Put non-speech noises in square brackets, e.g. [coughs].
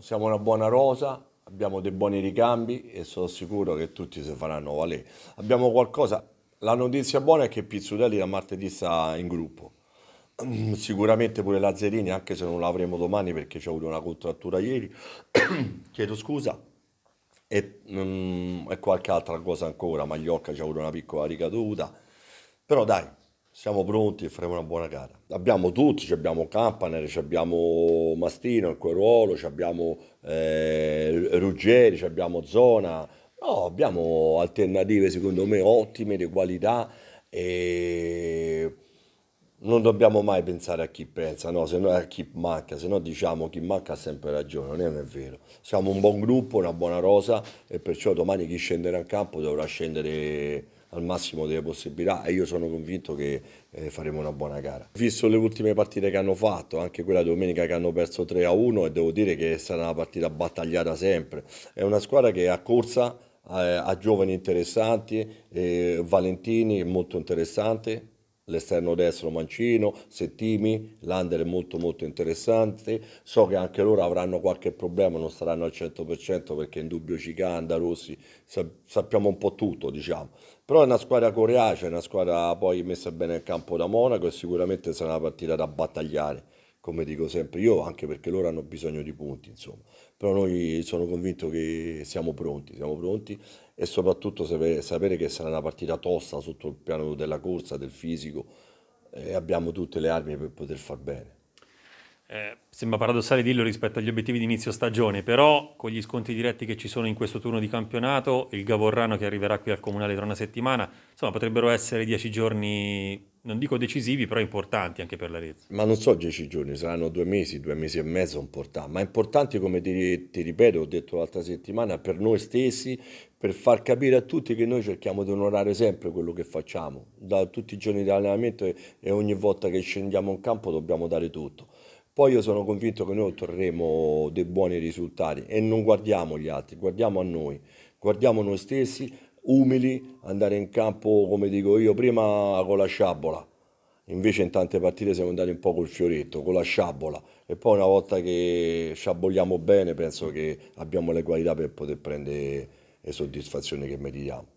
Siamo una buona rosa, abbiamo dei buoni ricambi e sono sicuro che tutti si faranno valere. Abbiamo qualcosa, la notizia buona è che Pizzutelli da martedì sta in gruppo. Sicuramente pure Lazzarini, anche se non l'avremo domani perché c'è avuto una contrattura ieri, [coughs] chiedo scusa, e, mm, e qualche altra cosa ancora, Magliocca c'ha avuto una piccola ricaduta, però dai, siamo pronti e faremo una buona gara. Abbiamo tutti, abbiamo Campaner, abbiamo Mastino in quel ruolo, abbiamo eh, Ruggeri, abbiamo Zona, no, abbiamo alternative secondo me ottime, di qualità e non dobbiamo mai pensare a chi pensa, no, se no a chi manca, se no diciamo chi manca ha sempre ragione, non è vero. Siamo un buon gruppo, una buona rosa e perciò domani chi scenderà in campo dovrà scendere al massimo delle possibilità e io sono convinto che eh, faremo una buona gara. Visto le ultime partite che hanno fatto, anche quella domenica che hanno perso 3 a 1 e devo dire che sarà una partita battagliata sempre. È una squadra che ha corsa, ha giovani interessanti, eh, Valentini è molto interessante, l'esterno destro Mancino, Settimi, l'Under è molto molto interessante, so che anche loro avranno qualche problema, non saranno al 100% perché in dubbio Cicanda, Rossi, sappiamo un po' tutto diciamo, però è una squadra coreace, è una squadra poi messa bene nel campo da Monaco e sicuramente sarà una partita da battagliare, come dico sempre io, anche perché loro hanno bisogno di punti insomma, però noi sono convinto che siamo pronti, siamo pronti e soprattutto sapere che sarà una partita tosta sotto il piano della corsa, del fisico e abbiamo tutte le armi per poter far bene. Eh, sembra paradossale dirlo rispetto agli obiettivi di inizio stagione, però con gli scontri diretti che ci sono in questo turno di campionato, il Gavorrano che arriverà qui al Comunale tra una settimana, insomma potrebbero essere dieci giorni non dico decisivi, però importanti anche per l'Arezzo. Ma non so dieci giorni, saranno due mesi, due mesi e mezzo importanti, ma importanti come ti, ti ripeto, ho detto l'altra settimana, per noi stessi, per far capire a tutti che noi cerchiamo di onorare sempre quello che facciamo, da tutti i giorni di allenamento e, e ogni volta che scendiamo in campo dobbiamo dare tutto. Poi io sono convinto che noi otterremo dei buoni risultati e non guardiamo gli altri, guardiamo a noi, guardiamo noi stessi, umili, andare in campo, come dico io, prima con la sciabola. Invece in tante partite siamo andati un po' col fioretto, con la sciabola. E poi una volta che sciaboliamo bene penso che abbiamo le qualità per poter prendere le soddisfazioni che meritiamo.